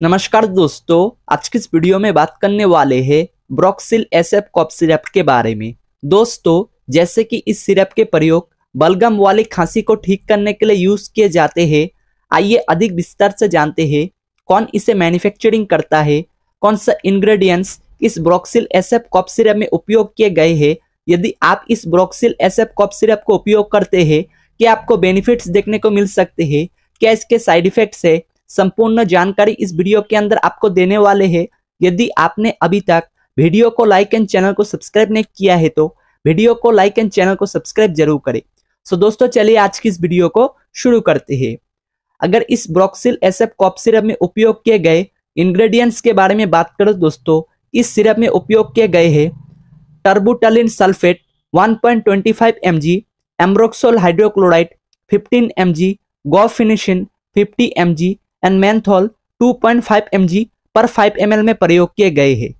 नमस्कार दोस्तों, आज की इस वीडियो में बात करने वाले हैं ब्रोक्सिल एसएफ कॉप सिरप के बारे में। दोस्तों, जैसे कि इस सिरप के प्रयोग बलगम वाली खांसी को ठीक करने के लिए यूज़ किए जाते हैं, आइए अधिक विस्तार से जानते हैं कौन इसे मैन्युफैक्चरिंग करता है, कौन सा इंग्रेडिएंट्स इस ब्रोक्सिल एसएफ कॉप सिरप में उपयोग किए गए हैं। यदि आप इस ब्रोक्सिल एसएफ कॉप सिरप को उपयोग करते हैं, क्या आपको बेनिफिट्स देखने को मिल सकते हैं? क्या इसके साइड इफेक्ट्स है? संपूर्ण जानकारी इस वीडियो के अंदर आपको देने वाले हैं। यदि आपने अभी तक वीडियो को लाइक एंड चैनल को सब्सक्राइब नहीं किया है तो वीडियो को लाइक एंड चैनल को सब्सक्राइब ज़रूर करें। सो दोस्तों, चलिए आज की इस वीडियो को शुरू करते हैं। अगर इस ब्रोक्सिल एसएफ कॉप सिरप में उपयोग किए गए इंग्रेडिएंट्स के बारे में बात करो, दोस्तों, इस सिरप में उपयोग किए गए हैं terbutaline sulphate 1.25 mg ambroxol hydrochloride 15 mg guaifenesin 50 mg and menthol 2.5 mg पर 5 ml में प्रयोग किए गए हैं।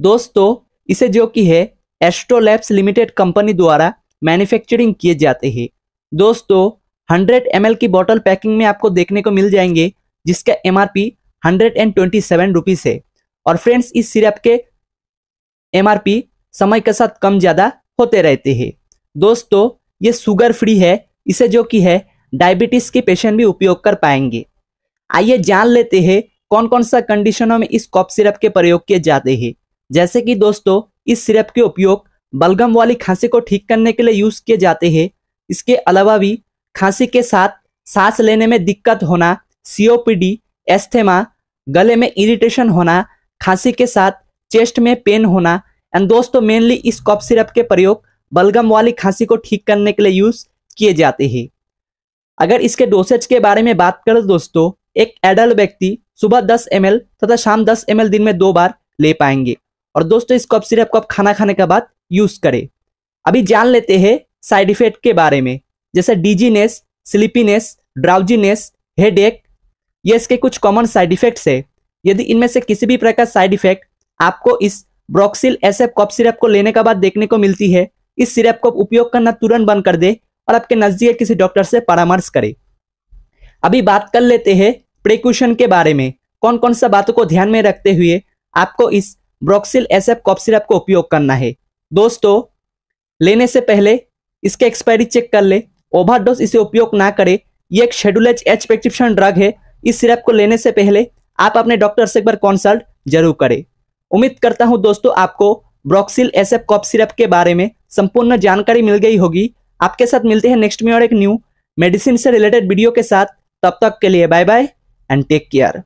दोस्तों, इसे जो कि है एस्ट्रोलैब्स लिमिटेड कंपनी द्वारा मैन्युफैक्चरिंग किए जाते हैं। दोस्तों 100 ml की बोतल पैकिंग में आपको देखने को मिल जाएँगे, जिसका M R P hundred and twenty seven rupees है। और फ्रेंड्स इस सिरप के एम आर पी समय के साथ कम ज़्यादा होते रहते हैं। दोस्तों, ये शुगर फ्री है। इसे जो कि है डायबिटीज़ के पेशेंट भी उपयोग कर पाएँगे। आइए जान लेते हैं कौन कौन सा कंडीशनों में इस कॉप सिरप के प्रयोग किए जाते हैं। जैसे कि दोस्तों, इस सिरप के उपयोग बलगम वाली खांसी को ठीक करने के लिए यूज़ किए जाते हैं। इसके अलावा भी खांसी के साथ सांस लेने में दिक्कत होना सीओपीडी एस्थेमा गले में इरिटेशन होना, खांसी के साथ चेस्ट में पेन होना एंड दोस्तों मेनली इस कॉप सिरप के प्रयोग बलगम वाली खांसी को ठीक करने के लिए यूज़ किए जाते हैं। अगर इसके डोसेज के बारे में बात करें दोस्तों एक एडल्ट व्यक्ति सुबह 10 एम तथा शाम 10 एम दिन में दो बार ले पाएँगे। और दोस्तों इस कप सिरप को आप खाना खाने के बाद यूज़ करें। अभी जान लेते हैं साइड इफ़ेक्ट के बारे में। जैसे डीजीनेस स्लीपीनेस ड्राउजीनेस हेड ये इसके कुछ कॉमन साइड इफेक्ट्स है। यदि इनमें से किसी भी प्रकार साइड इफ़ेक्ट आपको इस ब्रोक्सिल एसएफ कप सिरप को लेने के बाद देखने को मिलती है, इस सिरप को उपयोग करना तुरंत बंद कर दे और आपके नज़दीक किसी डॉक्टर से परामर्श करें। अभी बात कर लेते हैं प्रिकॉशन के बारे में। कौन कौन सा बातों को ध्यान में रखते हुए आपको इस ब्रोक्सिल एसएफ कॉप सिरप को उपयोग करना है। दोस्तों, लेने से पहले इसके एक्सपायरी चेक कर ले। ओवरडोज इसे उपयोग ना करे। ये एक शेड्यूलेज एच प्रिस्क्रिप्शन ड्रग है। इस सिरप को लेने से पहले आप अपने डॉक्टर से एक बार कंसल्ट ज़रूर करें। उम्मीद करता हूँ दोस्तों आपको ब्रोक्सिल एसएफ कॉप सिरप के बारे में संपूर्ण जानकारी मिल गई होगी। आपके साथ मिलते हैं नेक्स्ट में और एक न्यू मेडिसिन से रिलेटेड वीडियो के साथ। तब तक के लिए bye bye and take care.